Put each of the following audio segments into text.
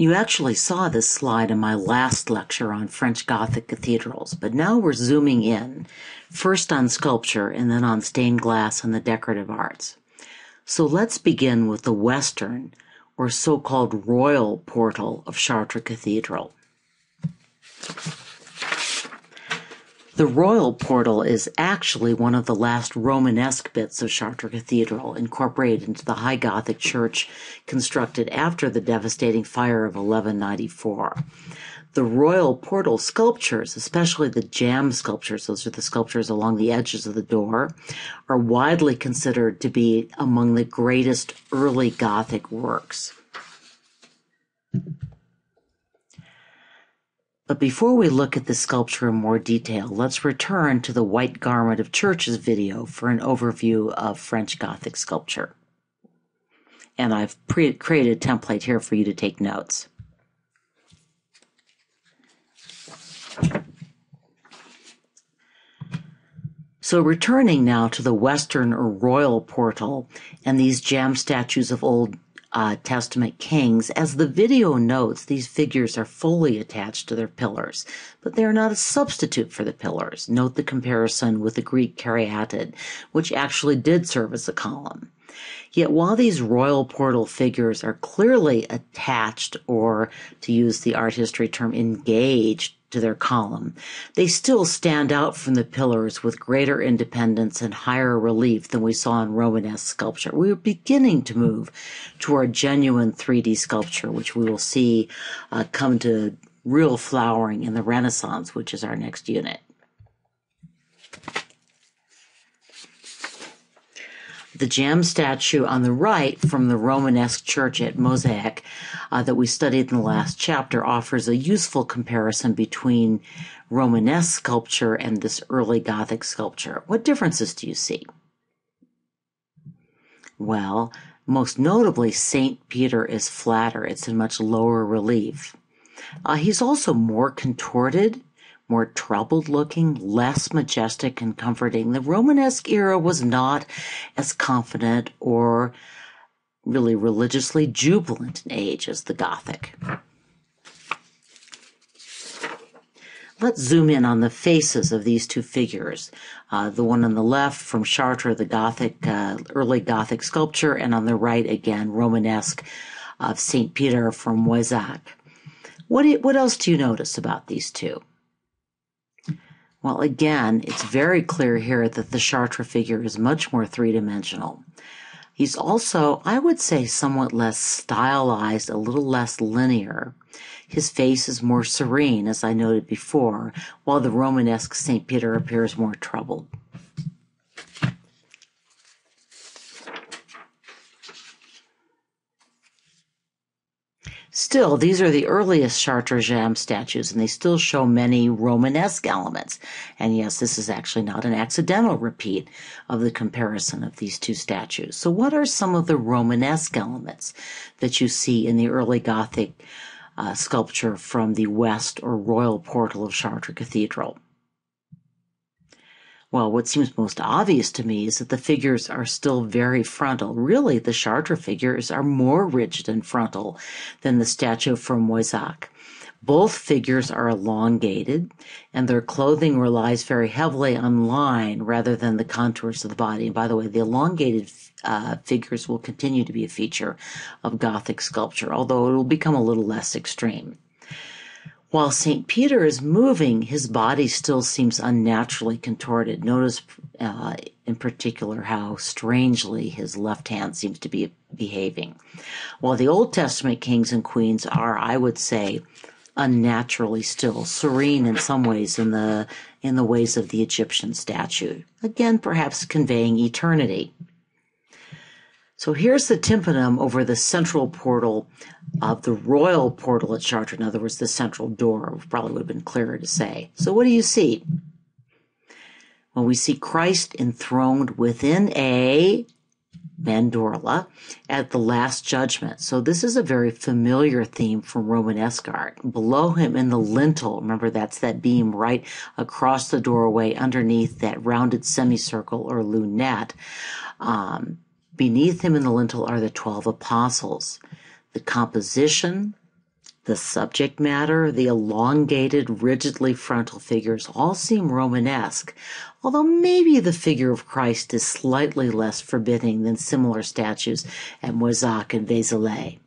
You actually saw this slide in my last lecture on French Gothic cathedrals, but now we're zooming in, first on sculpture and then on stained glass and the decorative arts. So let's begin with the western, or so-called royal portal of Chartres Cathedral. The royal portal is actually one of the last Romanesque bits of Chartres Cathedral, incorporated into the High Gothic church constructed after the devastating fire of 1194. The royal portal sculptures, especially the jamb sculptures, those are the sculptures along the edges of the door, are widely considered to be among the greatest early Gothic works. But before we look at the sculpture in more detail, let's return to the White Garment of Churches video for an overview of French Gothic sculpture. And I've pre- created a template here for you to take notes. So returning now to the western or royal portal and these jamb statues of old uh, Testament kings. As the video notes, these figures are fully attached to their pillars, but they are not a substitute for the pillars. Note the comparison with the Greek caryatid, which actually did serve as a column. Yet while these royal portal figures are clearly attached, or to use the art history term, engaged to their column. They still stand out from the pillars with greater independence and higher relief than we saw in Romanesque sculpture. We are beginning to move toward genuine 3D sculpture, which we will see uh, come to real flowering in the Renaissance, which is our next unit. The jamb statue on the right from the Romanesque church at Moissac uh, that we studied in the last chapter offers a useful comparison between Romanesque sculpture and this early Gothic sculpture. What differences do you see? Well, most notably, St. Peter is flatter. It's in much lower relief. Uh, he's also more contorted more troubled looking, less majestic and comforting. The Romanesque era was not as confident or really religiously jubilant an age as the Gothic. Let's zoom in on the faces of these two figures. Uh, the one on the left from Chartres, the Gothic, uh, early Gothic sculpture, and on the right again, Romanesque of St. Peter from Moissac. What, what else do you notice about these two? Well, again, it's very clear here that the Chartres figure is much more three dimensional. He's also, I would say, somewhat less stylized, a little less linear. His face is more serene, as I noted before, while the Romanesque St. Peter appears more troubled. Still, these are the earliest Chartres jamb statues, and they still show many Romanesque elements. And yes, this is actually not an accidental repeat of the comparison of these two statues. So, what are some of the Romanesque elements that you see in the early Gothic uh, sculpture from the west or royal portal of Chartres Cathedral? Well, what seems most obvious to me is that the figures are still very frontal. Really, the Chartres figures are more rigid and frontal than the statue from Moissac. Both figures are elongated, and their clothing relies very heavily on line rather than the contours of the body. And by the way, the elongated uh, figures will continue to be a feature of Gothic sculpture, although it will become a little less extreme. While St. Peter is moving, his body still seems unnaturally contorted. Notice uh, in particular how strangely his left hand seems to be behaving. While the Old Testament kings and queens are, I would say, unnaturally still, serene in some ways in the in the ways of the Egyptian statue. Again, perhaps conveying eternity. So here's the tympanum over the central portal of the royal portal at Chartres. In other words, the central door probably would have been clearer to say. So what do you see? Well, we see Christ enthroned within a mandorla at the Last Judgment. So this is a very familiar theme from Romanesque art. Below him in the lintel, remember that's that beam right across the doorway underneath that rounded semicircle or lunette. Um, Beneath him in the lintel are the 12 apostles. The composition The subject matter, the elongated, rigidly frontal figures all seem Romanesque, although maybe the figure of Christ is slightly less forbidding than similar statues at Moissac and Vézelay.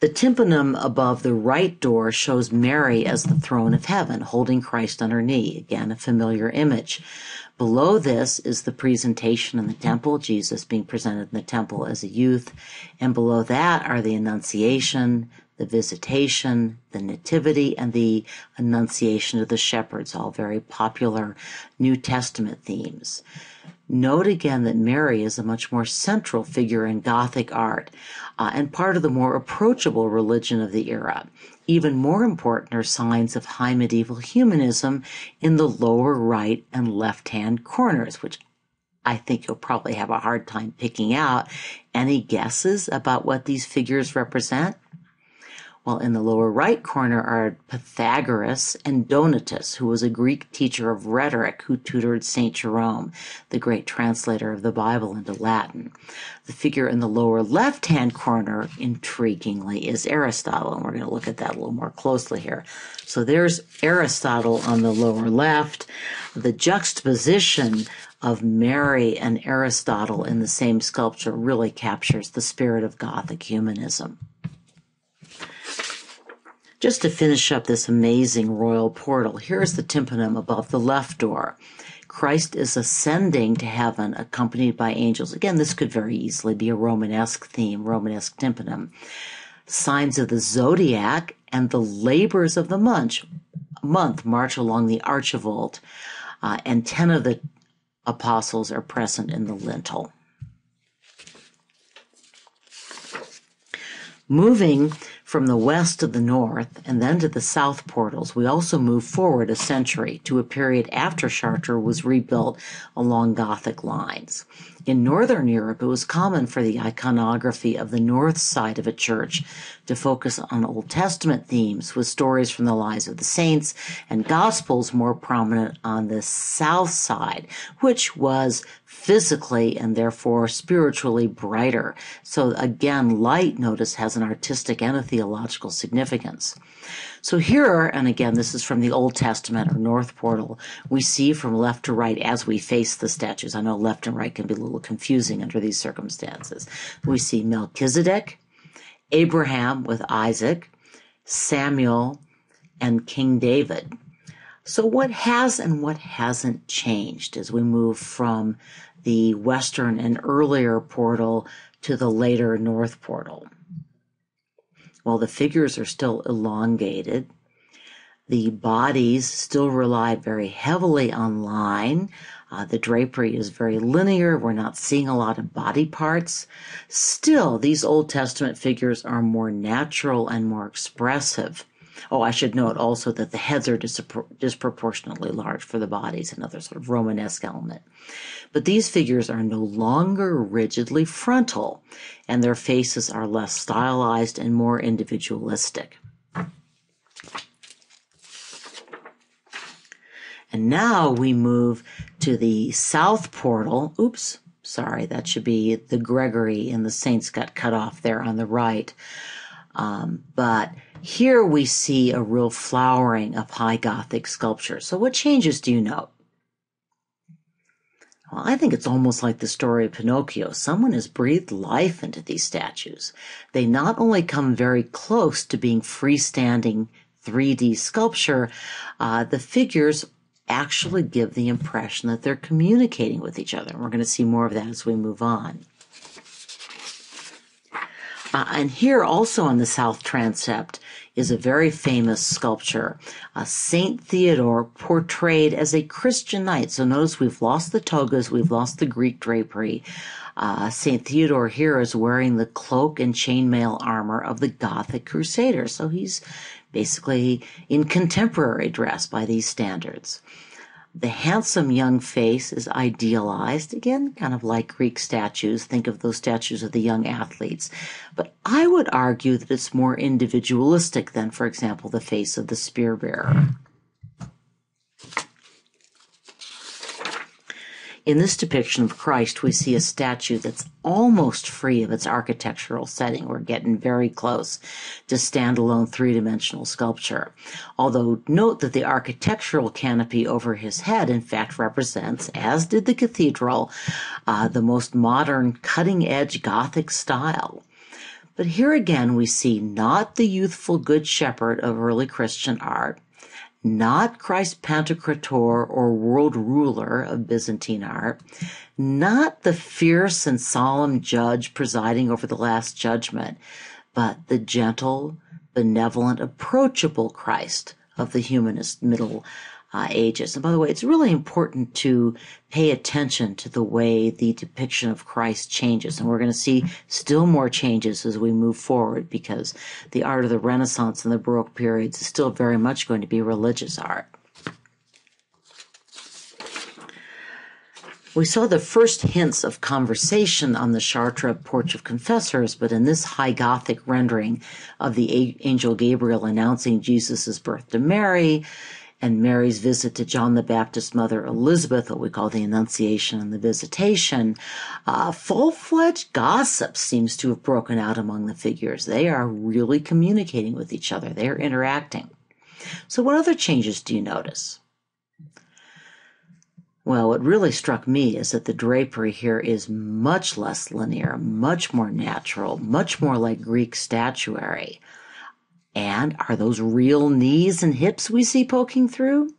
The tympanum above the right door shows Mary as the throne of heaven, holding Christ on her knee. Again, a familiar image. Below this is the presentation in the temple, Jesus being presented in the temple as a youth. And below that are the Annunciation, the Visitation, the Nativity, and the Annunciation of the Shepherds, all very popular New Testament themes. Note again that Mary is a much more central figure in Gothic art uh, and part of the more approachable religion of the era. Even more important are signs of high medieval humanism in the lower right and left hand corners, which I think you'll probably have a hard time picking out. Any guesses about what these figures represent? While in the lower right corner are Pythagoras and Donatus, who was a Greek teacher of rhetoric who tutored St. Jerome, the great translator of the Bible into Latin. The figure in the lower left hand corner, intriguingly, is Aristotle, and we're going to look at that a little more closely here. So there's Aristotle on the lower left. The juxtaposition of Mary and Aristotle in the same sculpture really captures the spirit of Gothic humanism. Just to finish up this amazing royal portal, here's the tympanum above the left door. Christ is ascending to heaven accompanied by angels. Again, this could very easily be a Romanesque theme, Romanesque tympanum. Signs of the zodiac and the labors of the month, month march along the archivolt, uh, and 10 of the apostles are present in the lintel. Moving from the west to the north and then to the south portals, we also move forward a century to a period after Chartres was rebuilt along Gothic lines. In Northern Europe, it was common for the iconography of the north side of a church to focus on Old Testament themes with stories from the lives of the saints and Gospels more prominent on the south side, which was physically and therefore spiritually brighter. So again, light, notice, has an artistic and a theological significance. So here, and again, this is from the Old Testament or North Portal, we see from left to right as we face the statues. I know left and right can be a little confusing under these circumstances. We see Melchizedek, Abraham with Isaac, Samuel, and King David. So, what has and what hasn't changed as we move from the western and earlier portal to the later north portal? While the figures are still elongated, the bodies still rely very heavily on line. Uh, the drapery is very linear. We're not seeing a lot of body parts. Still, these Old Testament figures are more natural and more expressive. Oh, I should note also that the heads are disproportionately large for the bodies, another sort of Romanesque element. But these figures are no longer rigidly frontal, and their faces are less stylized and more individualistic. And now we move to the south portal. Oops, sorry, that should be the Gregory, and the saints got cut off there on the right. Um, but here we see a real flowering of high Gothic sculpture. So, what changes do you note? Well, I think it's almost like the story of Pinocchio. Someone has breathed life into these statues. They not only come very close to being freestanding 3D sculpture, uh, the figures actually give the impression that they're communicating with each other. And we're going to see more of that as we move on. Uh, and here also on the south transept is a very famous sculpture, uh, Saint Theodore portrayed as a Christian knight. So notice we've lost the togas, we've lost the Greek drapery. Uh, Saint Theodore here is wearing the cloak and chainmail armor of the Gothic Crusaders. So he's basically in contemporary dress by these standards. The handsome young face is idealized, again, kind of like Greek statues. Think of those statues of the young athletes. But I would argue that it's more individualistic than, for example, the face of the spear bearer. In this depiction of Christ, we see a statue that's almost free of its architectural setting. We're getting very close to standalone three dimensional sculpture. Although, note that the architectural canopy over his head, in fact, represents, as did the cathedral, uh, the most modern, cutting edge Gothic style. But here again, we see not the youthful Good Shepherd of early Christian art, not Christ Pantocrator or world ruler of Byzantine art, not the fierce and solemn judge presiding over the Last Judgment, but the gentle, benevolent, approachable Christ of the humanist Middle uh, ages. And by the way, it's really important to pay attention to the way the depiction of Christ changes. And we're going to see still more changes as we move forward because the art of the Renaissance and the Baroque periods is still very much going to be religious art. We saw the first hints of conversation on the Chartres Porch of Confessors, but in this high Gothic rendering of the angel Gabriel announcing Jesus' birth to Mary, and Mary's visit to John the Baptist's mother Elizabeth, what we call the Annunciation and the Visitation, uh, full-fledged gossip seems to have broken out among the figures. They are really communicating with each other. They are interacting. So what other changes do you notice? Well, what really struck me is that the drapery here is much less linear, much more natural, much more like Greek statuary. And are those real knees and hips we see poking through?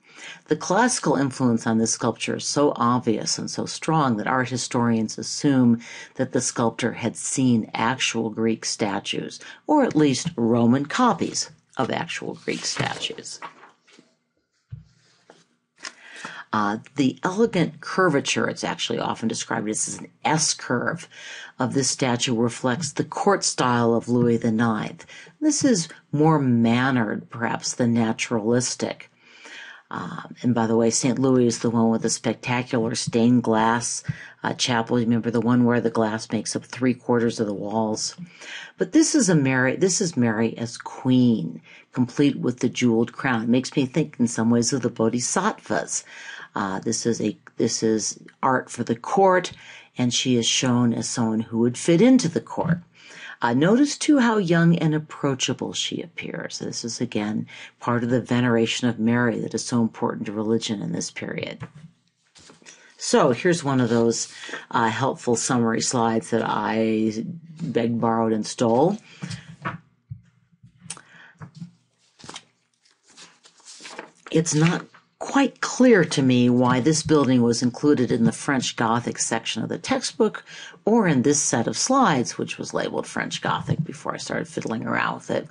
The classical influence on this sculpture is so obvious and so strong that art historians assume that the sculptor had seen actual Greek statues, or at least Roman copies of actual Greek statues. Uh, the elegant curvature, it's actually often described as an S curve of this statue reflects the court style of Louis IX. This is more mannered, perhaps, than naturalistic. Um, and by the way, St. Louis is the one with the spectacular stained glass uh, chapel. Remember the one where the glass makes up three quarters of the walls. But this is a Mary. This is Mary as queen, complete with the jeweled crown. It makes me think, in some ways, of the Bodhisattvas. Uh, this is a this is art for the court, and she is shown as someone who would fit into the court. Uh, notice too how young and approachable she appears. This is again part of the veneration of Mary that is so important to religion in this period. So here's one of those uh, helpful summary slides that I begged, borrowed, and stole. It's not quite clear to me why this building was included in the French Gothic section of the textbook or in this set of slides, which was labeled French Gothic before I started fiddling around with it.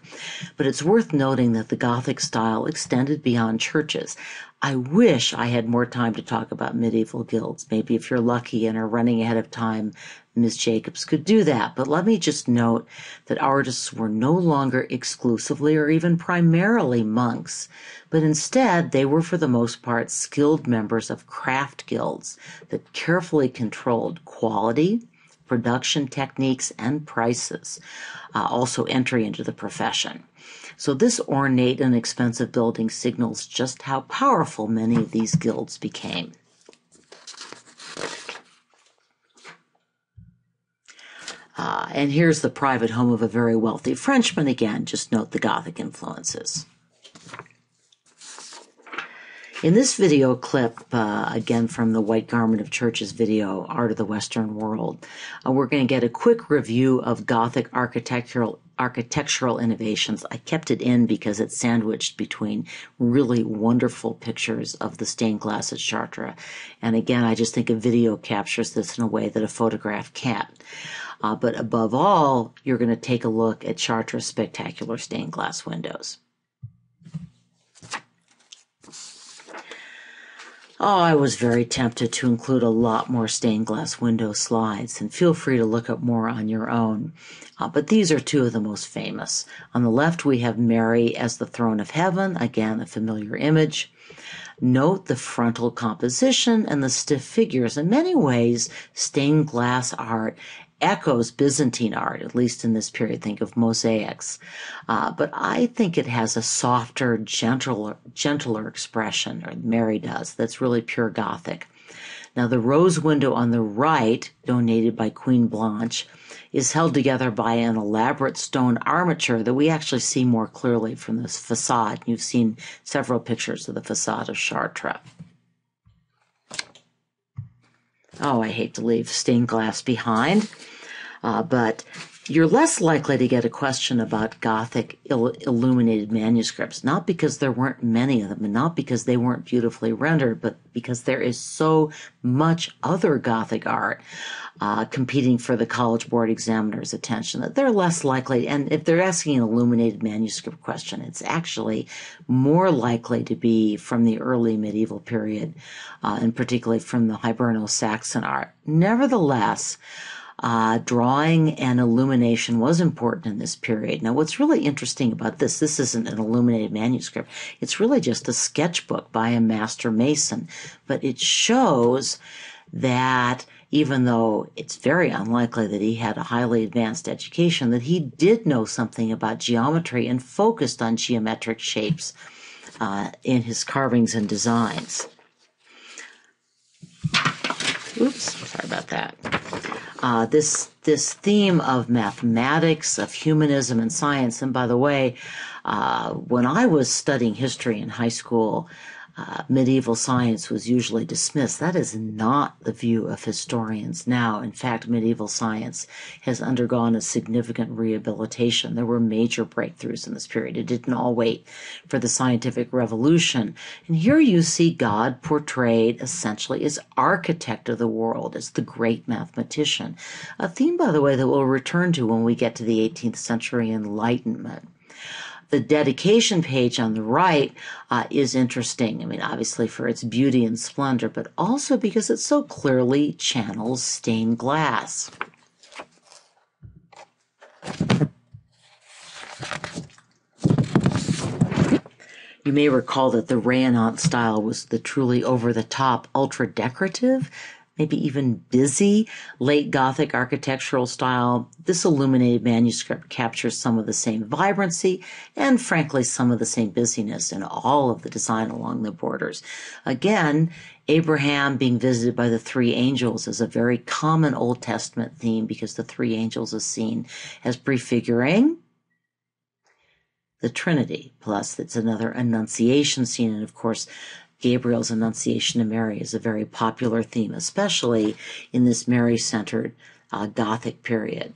But it's worth noting that the Gothic style extended beyond churches. I wish I had more time to talk about medieval guilds. Maybe if you're lucky and are running ahead of time, Ms. Jacobs could do that. But let me just note that artists were no longer exclusively or even primarily monks, but instead they were for the most part skilled members of craft guilds that carefully controlled quality, production techniques, and prices, uh, also entry into the profession. So this ornate and expensive building signals just how powerful many of these guilds became. Uh, and here's the private home of a very wealthy Frenchman again. Just note the Gothic influences. In this video clip, uh, again from the White Garment of Churches video, Art of the Western World, uh, we're going to get a quick review of Gothic architectural architectural innovations. I kept it in because it's sandwiched between really wonderful pictures of the stained glass at Chartres. And again, I just think a video captures this in a way that a photograph can't. Uh, but above all, you're going to take a look at Chartres' spectacular stained glass windows. Oh, I was very tempted to include a lot more stained glass window slides, and feel free to look up more on your own. Uh, but these are two of the most famous. On the left, we have Mary as the throne of heaven, again, a familiar image. Note the frontal composition and the stiff figures. In many ways, stained glass art echoes Byzantine art, at least in this period. Think of mosaics. Uh, but I think it has a softer, gentler, gentler expression, or Mary does, that's really pure Gothic. Now, the rose window on the right, donated by Queen Blanche, is held together by an elaborate stone armature that we actually see more clearly from this facade. You've seen several pictures of the facade of Chartres. Oh, I hate to leave stained glass behind, uh, but you're less likely to get a question about Gothic il- illuminated manuscripts, not because there weren't many of them and not because they weren't beautifully rendered, but because there is so much other Gothic art uh, competing for the College Board examiner's attention that they're less likely. And if they're asking an illuminated manuscript question, it's actually more likely to be from the early medieval period, uh, and particularly from the Hiberno Saxon art. Nevertheless, uh, drawing and illumination was important in this period. Now, what's really interesting about this, this isn't an illuminated manuscript. It's really just a sketchbook by a master mason, but it shows that even though it's very unlikely that he had a highly advanced education, that he did know something about geometry and focused on geometric shapes uh, in his carvings and designs. Oops, sorry about that. Uh, this this theme of mathematics, of humanism and science. And by the way, uh, when I was studying history in high school, uh, medieval science was usually dismissed. That is not the view of historians now. In fact, medieval science has undergone a significant rehabilitation. There were major breakthroughs in this period. It didn't all wait for the scientific revolution. And here you see God portrayed essentially as architect of the world, as the great mathematician. A theme, by the way, that we'll return to when we get to the 18th century Enlightenment the dedication page on the right uh, is interesting. I mean, obviously for its beauty and splendor, but also because it so clearly channels stained glass. You may recall that the Rayonnant style was the truly over the top, ultra decorative maybe even busy late Gothic architectural style, this illuminated manuscript captures some of the same vibrancy and frankly some of the same busyness in all of the design along the borders. Again, Abraham being visited by the three angels is a very common Old Testament theme because the three angels is seen as prefiguring the Trinity. Plus, it's another annunciation scene. And of course, Gabriel's Annunciation to Mary is a very popular theme, especially in this Mary centered uh, Gothic period.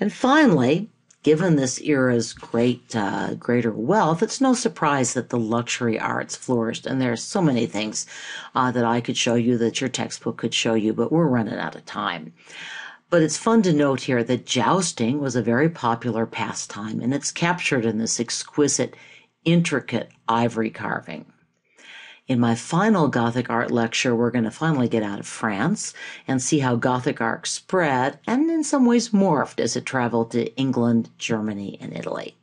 And finally, given this era's great uh, greater wealth, it's no surprise that the luxury arts flourished. And there are so many things uh, that I could show you that your textbook could show you, but we're running out of time. But it's fun to note here that jousting was a very popular pastime, and it's captured in this exquisite intricate ivory carving. In my final Gothic art lecture, we're going to finally get out of France and see how Gothic art spread and in some ways morphed as it traveled to England, Germany, and Italy.